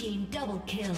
team double kill.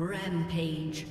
Rampage.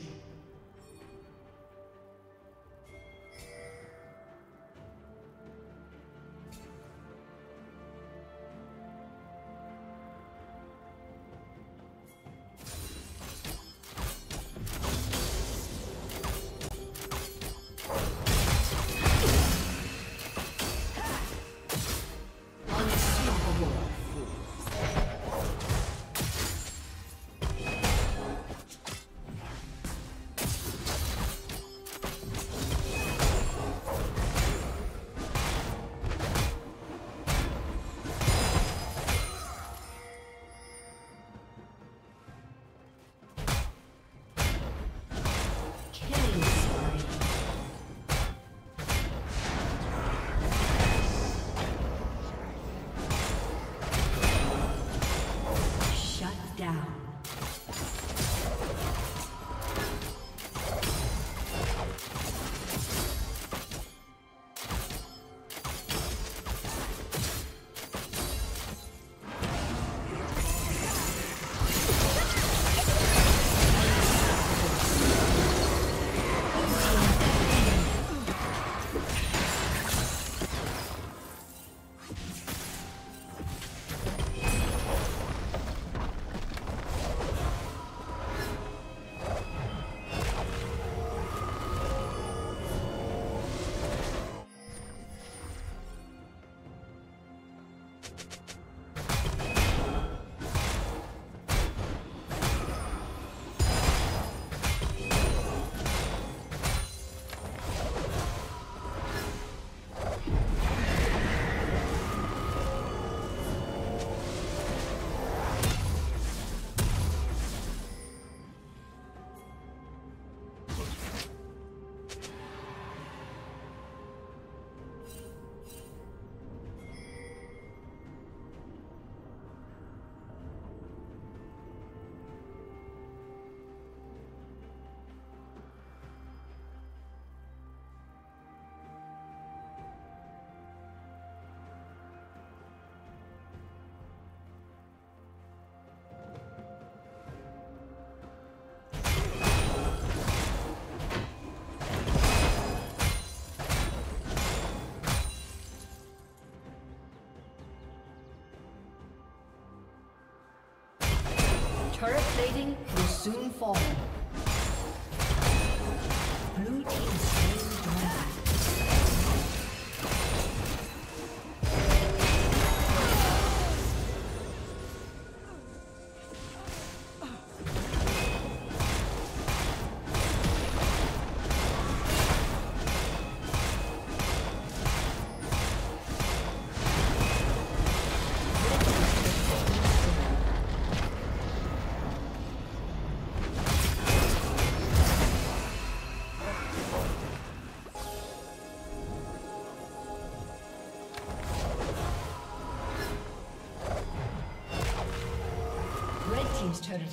four.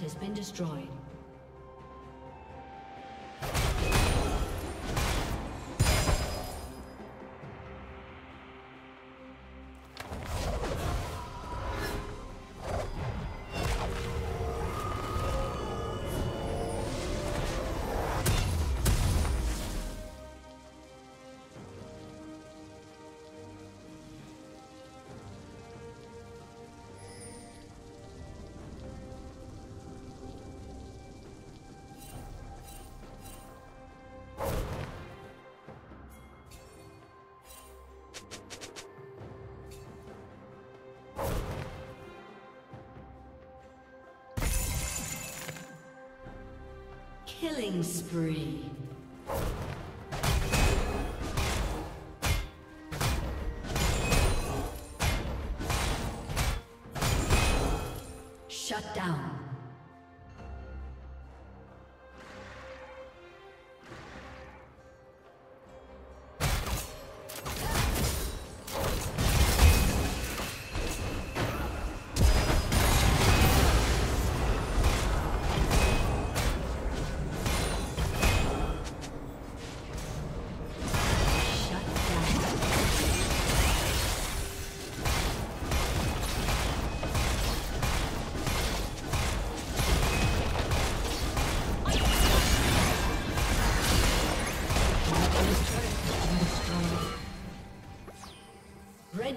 Has been destroyed. Killing spree.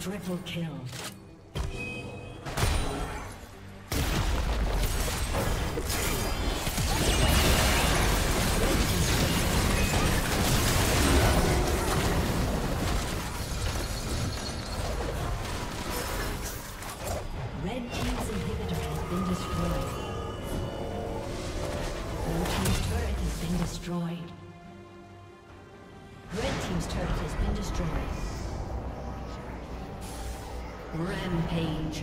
Triple kill. Rampage.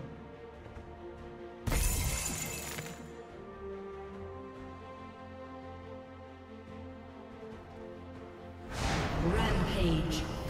Rampage.